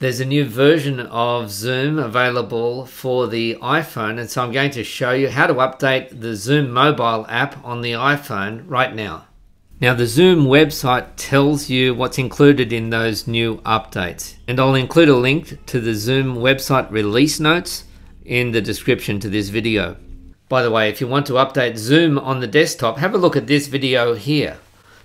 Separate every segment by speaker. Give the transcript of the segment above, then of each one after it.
Speaker 1: There's a new version of Zoom available for the iPhone, and so I'm going to show you how to update the Zoom mobile app on the iPhone right now. Now, the Zoom website tells you what's included in those new updates, and I'll include a link to the Zoom website release notes in the description to this video. By the way, if you want to update Zoom on the desktop, have a look at this video here.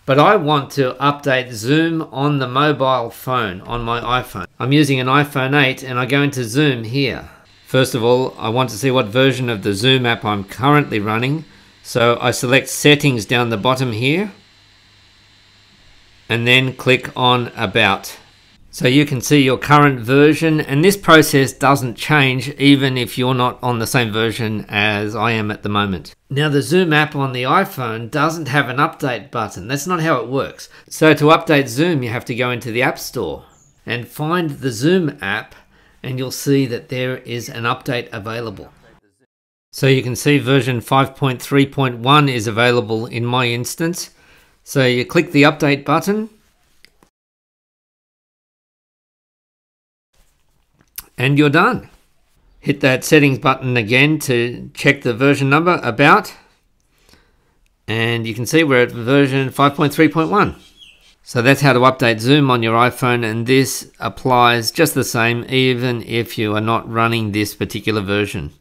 Speaker 1: But I want to update Zoom on the mobile phone, on my iPhone. I'm using an iPhone 8 and I go into Zoom here. First of all, I want to see what version of the Zoom app I'm currently running. So I select settings down the bottom here and then click on about. So you can see your current version and this process doesn't change even if you're not on the same version as I am at the moment. Now the Zoom app on the iPhone doesn't have an update button. That's not how it works. So to update Zoom you have to go into the App Store and find the Zoom app and you'll see that there is an update available. So you can see version 5.3.1 is available in my instance. So you click the update button and you're done. Hit that settings button again to check the version number about and you can see we're at version 5.3.1. So that's how to update Zoom on your iPhone and this applies just the same even if you are not running this particular version.